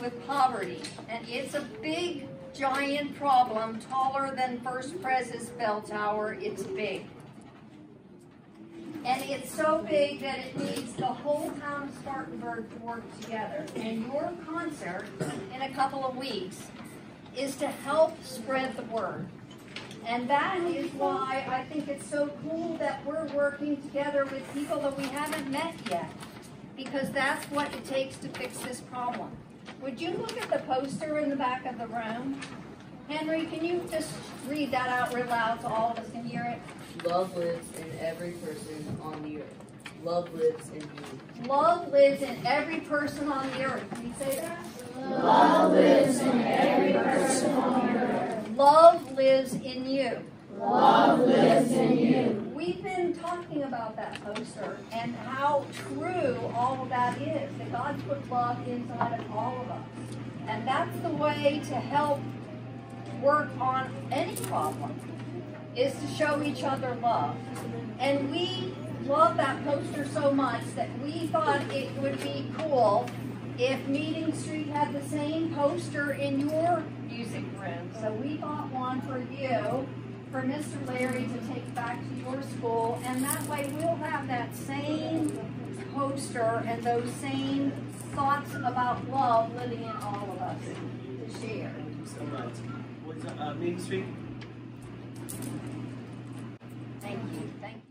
with poverty. And it's a big, giant problem, taller than First Prez's bell tower. It's big. And it's so big that it needs the whole town of Spartanburg to work together. And your concert in a couple of weeks is to help spread the word. And that is why I think it's so cool that we're working together with people that we haven't met yet because that's what it takes to fix this problem. Would you look at the poster in the back of the room? Henry, can you just read that out real loud so all of us can hear it? Love lives in every person on the earth. Love lives in you. Love lives in every person on the earth. Can you say that? Love lives in every person on the earth. Love lives in you. Love lives in you. We've been talking about that poster and how true all of that is. That God put love inside of all of us. And that's the way to help work on any problem is to show each other love. And we love that poster so much that we thought it would be cool if Meeting Street had the same poster in your music room. So we bought one for you, for Mr. Larry to take back to your school, and that way we'll have that same poster and those same thoughts about love living in all of us to share. Thank you so much. What's uh, Main Street? Thank you. Thank you.